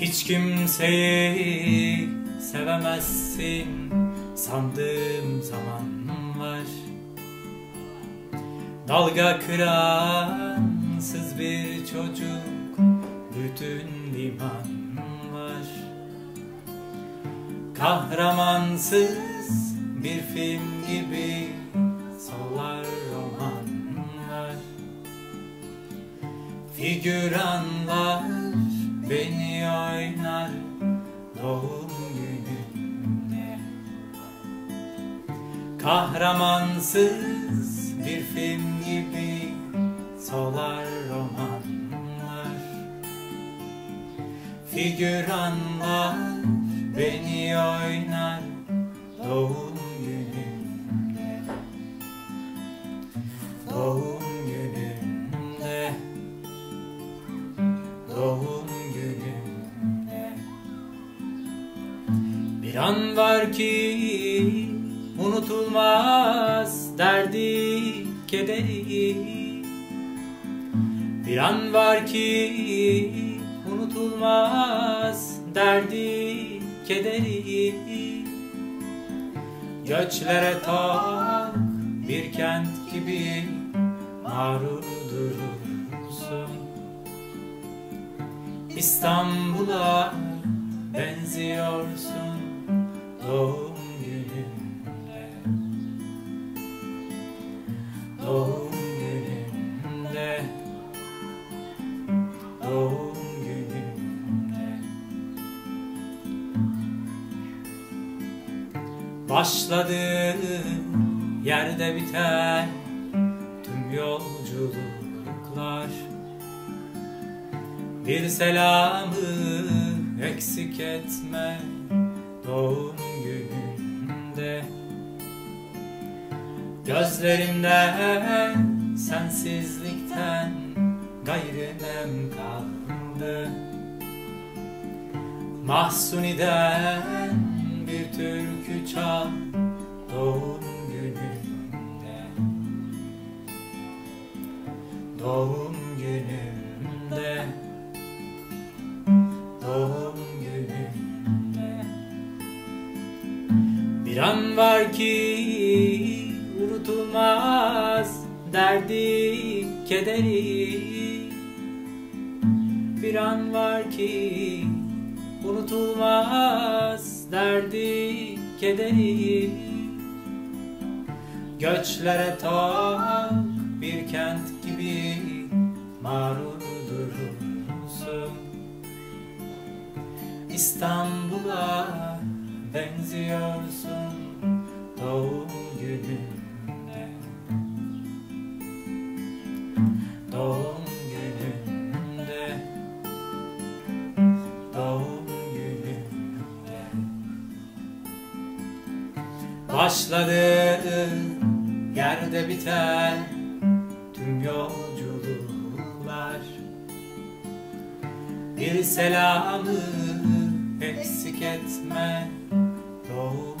Hiç kimseyi sevemezsin. Sandığım zamanlar Dalga kıransız bir çocuk. Bütün limanlar Kahramansız bir film gibi sollar romanlar Figüranlar beni oynar doğum gününde Kahramansız bir film gibi solar romanlar. Figüranlar beni oynar doğum günümde Doğum günümde Doğum Bir an var ki unutulmaz derdi kederi. Bir an var ki unutulmaz derdi kederi. Göçlere tok bir kent gibi mağrur durursun İstanbul'a benziyorsun doğum gününde Doğum gününde Doğum gününde Başladı yerde biter tüm yolculuklar. Bir selamı eksik etme doğum gününde Gözlerimden sensizlikten gayrı nem kaldı. Mahsuni'den bir türkü çal doğum gününde Doğum gününde Bir an var ki unutulmaz derdi kederi. Bir an var ki unutulmaz derdi kederi. Göçlere tok bir kent gibi mağrur durursun. İstanbul'a benziyorsun doğum gününde. Doğum gününde. Doğum gününde. Başladı yerde biter tüm yolculuklar. Bir selamı eksik etme. Doğum